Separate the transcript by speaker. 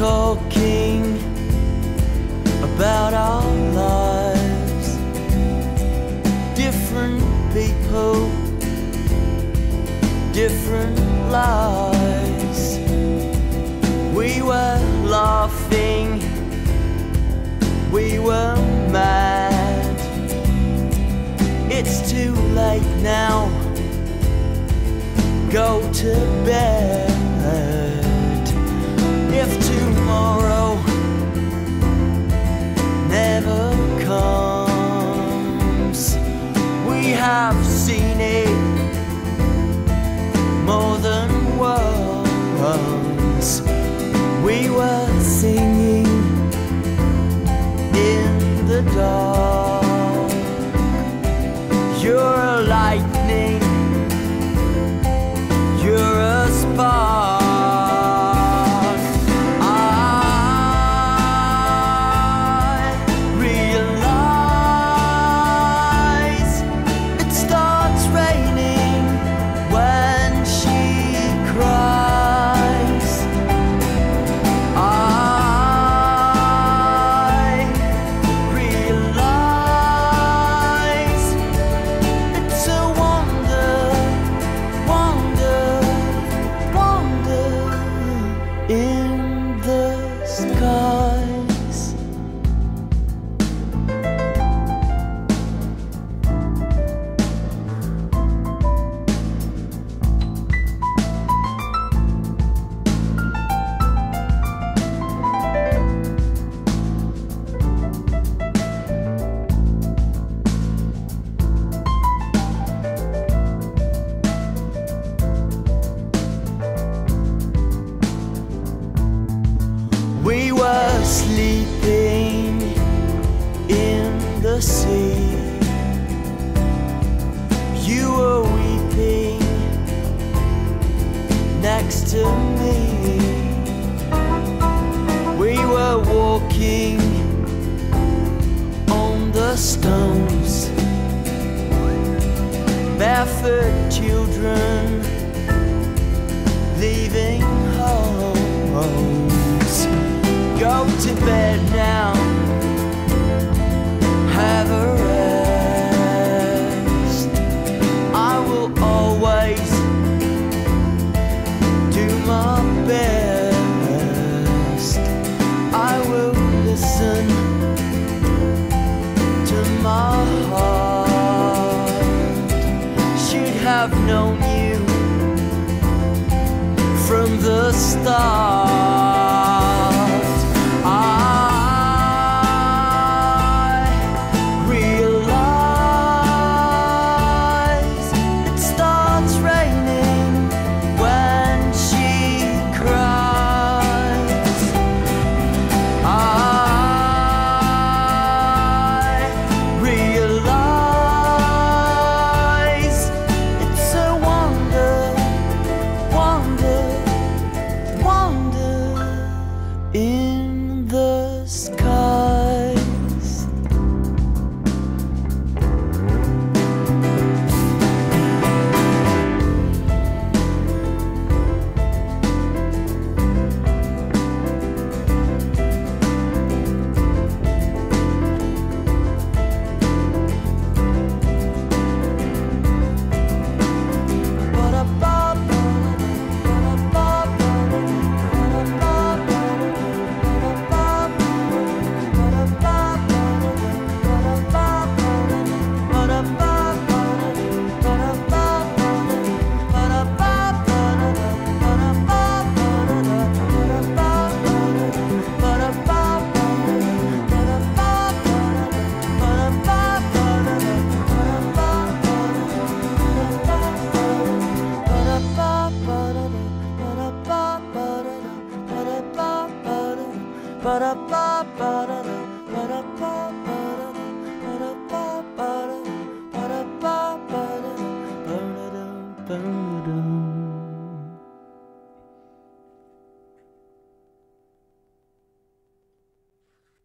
Speaker 1: talking about our lives. Different people, different lives. We were laughing, we were mad. It's too late now. Go to bed. Tomorrow never comes, we have seen it more than once. We were singing in the dark. Next to me. We were walking on the stones. Barefoot children leaving homes. Go to bed now. My best. I will listen to my heart. Should have known you from the start. in ba da ba ba da